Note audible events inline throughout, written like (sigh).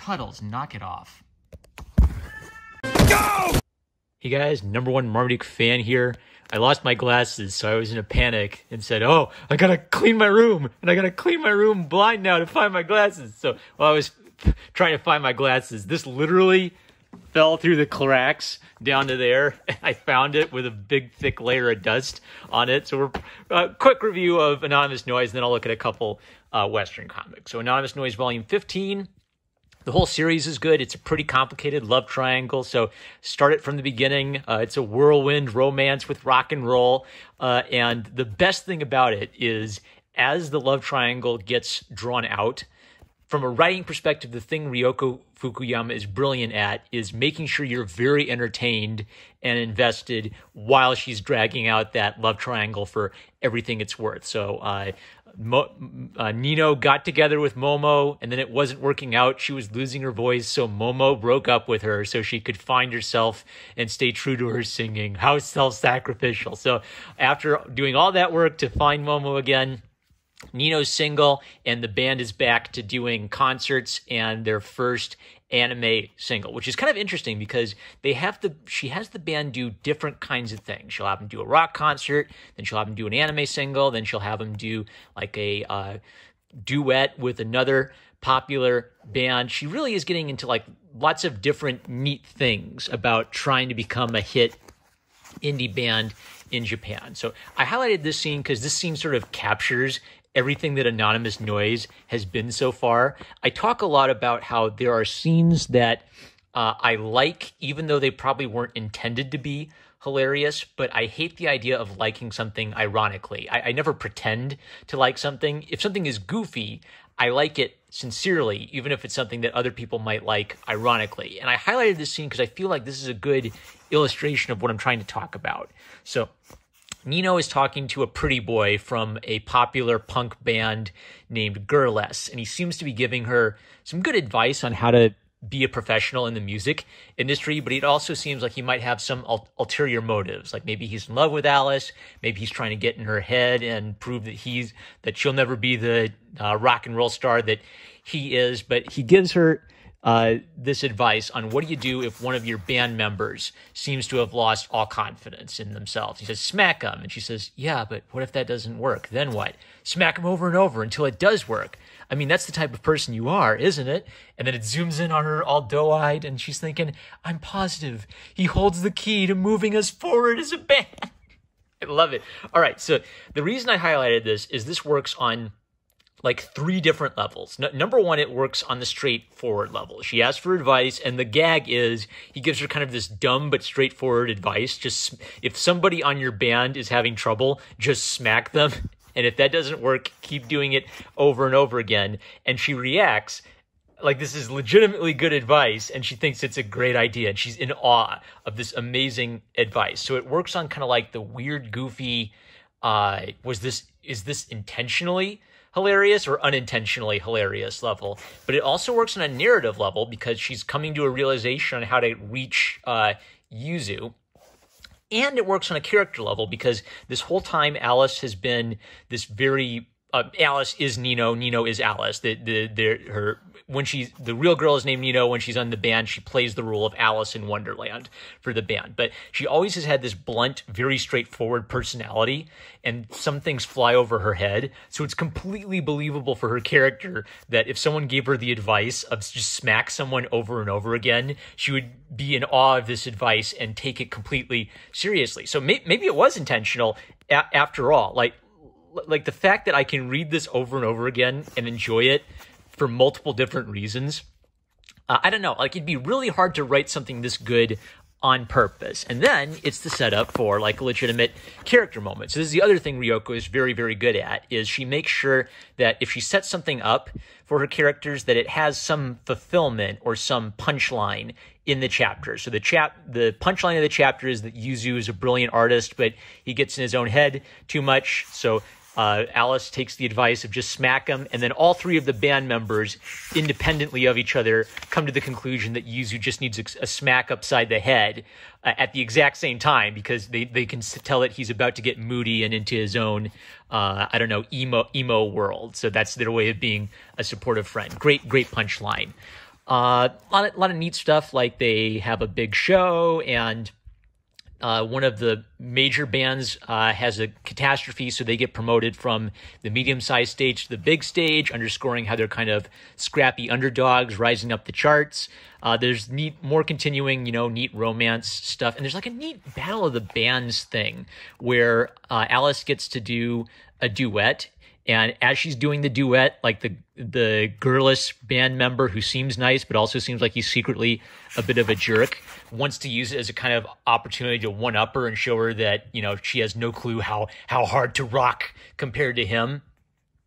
Cuddles, knock it off. Go! Hey guys, number one Marmaduke fan here. I lost my glasses, so I was in a panic and said, Oh, I gotta clean my room, and I gotta clean my room blind now to find my glasses. So while I was (laughs) trying to find my glasses, this literally fell through the cracks down to there. (laughs) I found it with a big, thick layer of dust on it. So, we're uh, quick review of Anonymous Noise, and then I'll look at a couple uh, Western comics. So, Anonymous Noise Volume 15. The whole series is good. It's a pretty complicated love triangle. So start it from the beginning. Uh, it's a whirlwind romance with rock and roll. Uh, and the best thing about it is as the love triangle gets drawn out, from a writing perspective, the thing Ryoko Fukuyama is brilliant at is making sure you're very entertained and invested while she's dragging out that love triangle for everything it's worth. So, uh, Mo- uh, Nino got together with Momo, and then it wasn't working out. She was losing her voice, so Momo broke up with her so she could find herself and stay true to her singing. How self sacrificial. So, after doing all that work to find Momo again, Nino's single, and the band is back to doing concerts and their first anime single, which is kind of interesting because they have the she has the band do different kinds of things. She'll have them do a rock concert, then she'll have them do an anime single, then she'll have them do like a uh, duet with another popular band. She really is getting into like lots of different neat things about trying to become a hit indie band in Japan. So I highlighted this scene because this scene sort of captures everything that Anonymous Noise has been so far. I talk a lot about how there are scenes that uh, I like, even though they probably weren't intended to be hilarious, but I hate the idea of liking something ironically. I, I never pretend to like something. If something is goofy, I like it sincerely, even if it's something that other people might like ironically. And I highlighted this scene because I feel like this is a good illustration of what I'm trying to talk about. So, Nino is talking to a pretty boy from a popular punk band named Girless, and he seems to be giving her some good advice on how to be a professional in the music industry, but it also seems like he might have some ul- ulterior motives. Like maybe he's in love with Alice, maybe he's trying to get in her head and prove that he's that she'll never be the uh, rock and roll star that he is. But he gives her uh, this advice on what do you do if one of your band members seems to have lost all confidence in themselves. He says, smack them. And she says, yeah, but what if that doesn't work? Then what? Smack them over and over until it does work. I mean, that's the type of person you are, isn't it? And then it zooms in on her all doe eyed, and she's thinking, I'm positive. He holds the key to moving us forward as a band. (laughs) I love it. All right. So the reason I highlighted this is this works on like three different levels. Number one, it works on the straightforward level. She asks for advice, and the gag is he gives her kind of this dumb but straightforward advice. Just if somebody on your band is having trouble, just smack them. (laughs) And if that doesn't work, keep doing it over and over again. And she reacts like this is legitimately good advice and she thinks it's a great idea and she's in awe of this amazing advice so it works on kind of like the weird goofy uh was this is this intentionally hilarious or unintentionally hilarious level. But it also works on a narrative level because she's coming to a realization on how to reach uh, Yuzu. And it works on a character level because this whole time Alice has been this very uh, Alice is Nino, Nino is Alice. The the, the her when she's the real girl is named Nino. When she's on the band, she plays the role of Alice in Wonderland for the band. But she always has had this blunt, very straightforward personality, and some things fly over her head. So it's completely believable for her character that if someone gave her the advice of just smack someone over and over again, she would be in awe of this advice and take it completely seriously. So may- maybe it was intentional a- after all. Like like the fact that I can read this over and over again and enjoy it for multiple different reasons. Uh, I don't know. Like it'd be really hard to write something this good on purpose. And then it's the setup for like a legitimate character moment. So this is the other thing Ryoko is very, very good at is she makes sure that if she sets something up for her characters, that it has some fulfillment or some punchline in the chapter. So the chap, the punchline of the chapter is that Yuzu is a brilliant artist, but he gets in his own head too much. So uh, Alice takes the advice of just smack him, and then all three of the band members, independently of each other, come to the conclusion that Yuzu just needs a, a smack upside the head uh, at the exact same time because they, they can tell that he's about to get moody and into his own, uh, I don't know, emo emo world. So that's their way of being a supportive friend. Great, great punchline. Uh, a lot of, lot of neat stuff like they have a big show and uh, one of the major bands uh, has a catastrophe, so they get promoted from the medium sized stage to the big stage, underscoring how they're kind of scrappy underdogs rising up the charts. Uh, there's neat, more continuing, you know, neat romance stuff, and there's like a neat battle of the bands thing where uh, Alice gets to do a duet and as she's doing the duet, like the the girlish band member who seems nice but also seems like he's secretly a bit of a jerk, wants to use it as a kind of opportunity to one up her and show her that you know she has no clue how how hard to rock compared to him.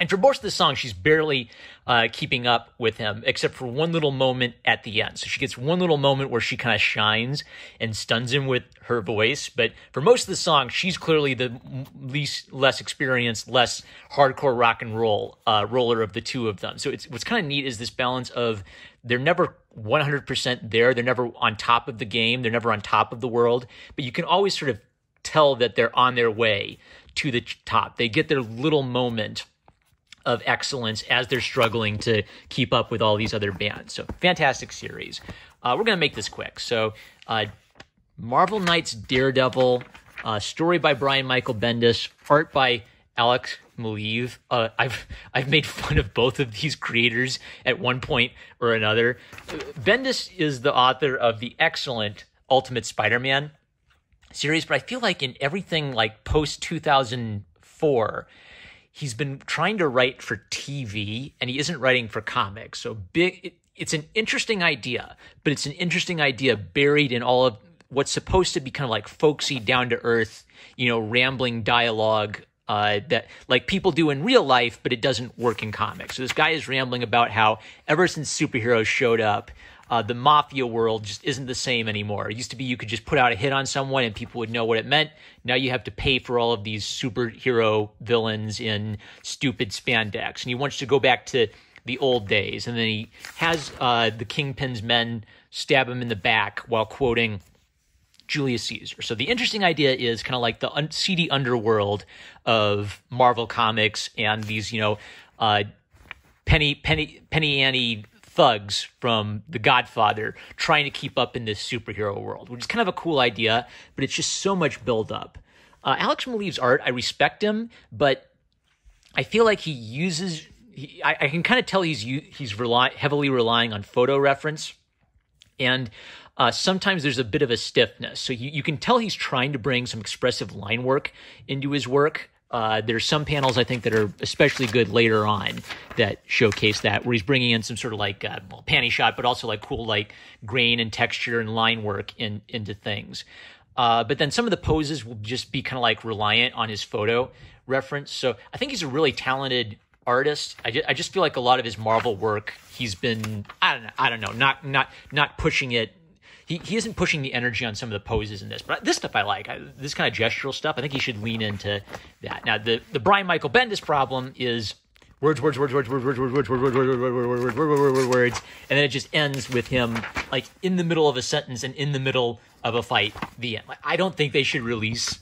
And for most of the song, she's barely uh, keeping up with him, except for one little moment at the end. So she gets one little moment where she kind of shines and stuns him with her voice. But for most of the song, she's clearly the least, less experienced, less hardcore rock and roll uh, roller of the two of them. So it's what's kind of neat is this balance of they're never 100% there. They're never on top of the game. They're never on top of the world. But you can always sort of tell that they're on their way to the top. They get their little moment of excellence as they're struggling to keep up with all these other bands. So, fantastic series. Uh, we're going to make this quick. So, uh, Marvel Knights Daredevil, uh, story by Brian Michael Bendis, art by Alex Maleev. Uh, I've I've made fun of both of these creators at one point or another. Bendis is the author of the excellent Ultimate Spider-Man series, but I feel like in everything like post 2004 he's been trying to write for TV and he isn't writing for comics. So big it, it's an interesting idea, but it's an interesting idea buried in all of what's supposed to be kind of like folksy down to earth, you know, rambling dialogue uh, that like people do in real life, but it doesn't work in comics. So this guy is rambling about how ever since superheroes showed up, uh, the mafia world just isn't the same anymore. It used to be you could just put out a hit on someone and people would know what it meant. Now you have to pay for all of these superhero villains in stupid spandex. And he wants to go back to the old days. And then he has uh, the Kingpin's men stab him in the back while quoting Julius Caesar. So the interesting idea is kind of like the un- seedy underworld of Marvel Comics and these, you know, uh, penny penny penny Annie thugs from The Godfather trying to keep up in this superhero world, which is kind of a cool idea, but it's just so much build up. Uh, Alex Maleev's art, I respect him, but I feel like he uses. He, I, I, can kind of tell he's he's rely, heavily relying on photo reference, and uh, sometimes there's a bit of a stiffness. So you, you can tell he's trying to bring some expressive line work into his work, uh, there's some panels I think that are especially good later on that showcase that, where he's bringing in some sort of like uh, well, panty shot, but also like cool like grain and texture and line work in into things. Uh, but then some of the poses will just be kind of like reliant on his photo reference. So I think he's a really talented artist. I just, I just feel like a lot of his Marvel work, he's been I don't know, I don't know, not not not pushing it he, he isn't pushing the energy on some of the poses in this, but this stuff I like. I, this kind of gestural stuff, I think he should lean into that. Now, the the Brian Michael Bendis problem is words, words, words, words, words, words, words, words, words, words, words, words, words, words, words, and then it just ends with him like in the middle of a sentence and in the middle of a fight. The end. I don't think they should release.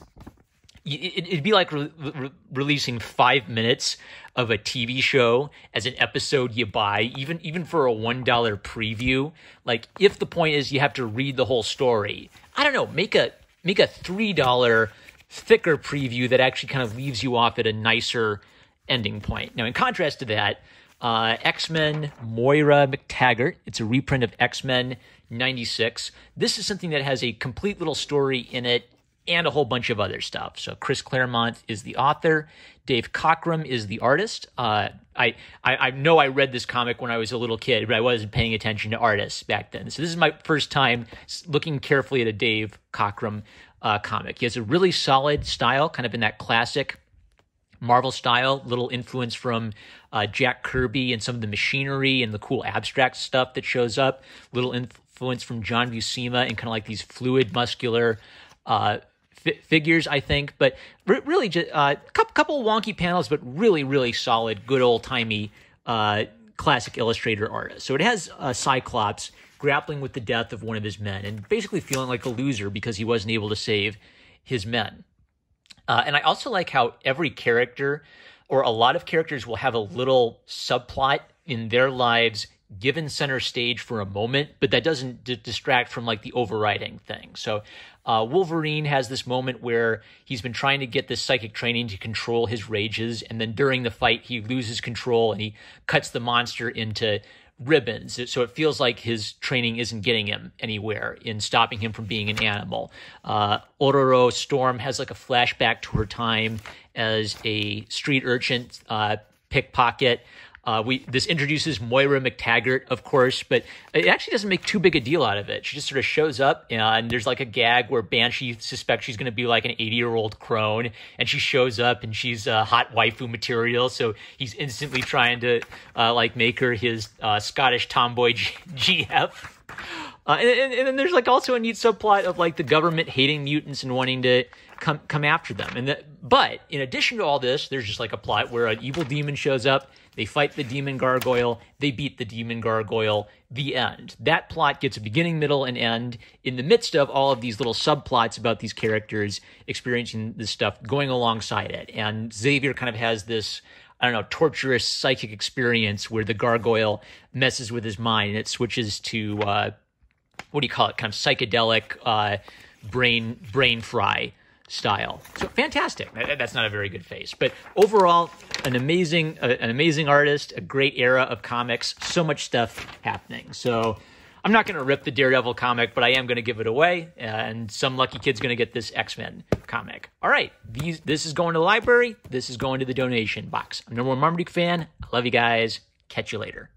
It, it'd be like re- re- releasing five minutes of a TV show as an episode you buy, even even for a one dollar preview. Like if the point is you have to read the whole story, I don't know, make a make a three dollar thicker preview that actually kind of leaves you off at a nicer ending point. Now, in contrast to that, uh, X Men Moira MacTaggert. It's a reprint of X Men 96. This is something that has a complete little story in it and a whole bunch of other stuff. So Chris Claremont is the author. Dave Cockrum is the artist. Uh, I, I, I know I read this comic when I was a little kid, but I wasn't paying attention to artists back then. So this is my first time looking carefully at a Dave Cockrum uh, comic. He has a really solid style, kind of in that classic Marvel style. Little influence from uh, Jack Kirby and some of the machinery and the cool abstract stuff that shows up. Little influence from John Buscema and kind of like these fluid, muscular uh, figures, I think. But really, just a uh, couple, couple wonky panels, but really, really solid, good old timey uh, classic illustrator artist. So it has uh, Cyclops grappling with the death of one of his men and basically feeling like a loser because he wasn't able to save his men. Uh, and I also like how every character or a lot of characters will have a little subplot in their lives given center stage for a moment, but that doesn't d- distract from like the overriding thing. So, uh, Wolverine has this moment where he's been trying to get this psychic training to control his rages, and then during the fight, he loses control and he cuts the monster into ribbons. So it feels like his training isn't getting him anywhere in stopping him from being an animal. Uh, Ororo Storm has like a flashback to her time as a street urchin, uh, pickpocket. Uh, we this introduces Moira MacTaggert, of course, but it actually doesn't make too big a deal out of it. She just sort of shows up, and there's like a gag where Banshee suspects she's going to be like an 80 year old crone, and she shows up and she's uh, hot waifu material, so he's instantly trying to uh, like make her his uh, Scottish tomboy G- GF. Uh, and, and, and, then there's like also a neat subplot of like the government hating mutants and wanting to come come after them. And the, but in addition to all this, there's just like a plot where an evil demon shows up they fight the demon gargoyle. They beat the demon gargoyle. The end. That plot gets a beginning, middle, and end in the midst of all of these little subplots about these characters experiencing this stuff going alongside it. And Xavier kind of has this. I don't know, torturous psychic experience where the gargoyle messes with his mind and it switches to uh, what do you call it? Kind of psychedelic uh, brain brain fry style. So fantastic. That's not a very good face, but overall, an amazing, an amazing artist, a great era of comics. So much stuff happening. So I'm not going to rip the Daredevil comic, but I am going to give it away, uh, and some lucky kid's going to get this X Men comic. All right, these this is going to the library. This is going to the donation box. I'm number one Marmaduke fan. I love you guys. Catch you later.